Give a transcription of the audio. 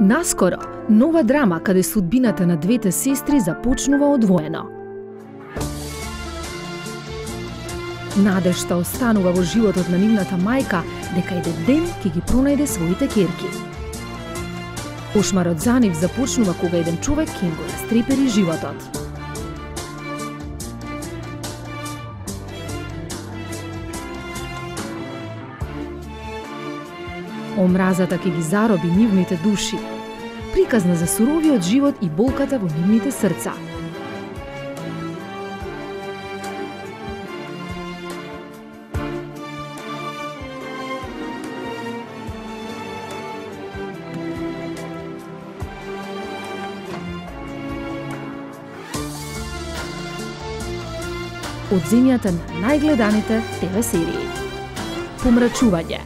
Наскоро, нова драма каде судбината на двете сестри започнува одвоено. Надежта останува во животот на нивната мајка дека еден ден ќе ги пронајде своите керки. Кошмарот за нив започнува кога еден човек ќе им го растрепери животот. Омразата ќе ги зароби нивните души. Приказна за суровиот живот и болката во нивните срца. од земјата на најгледаните ТВ серии. Помрачување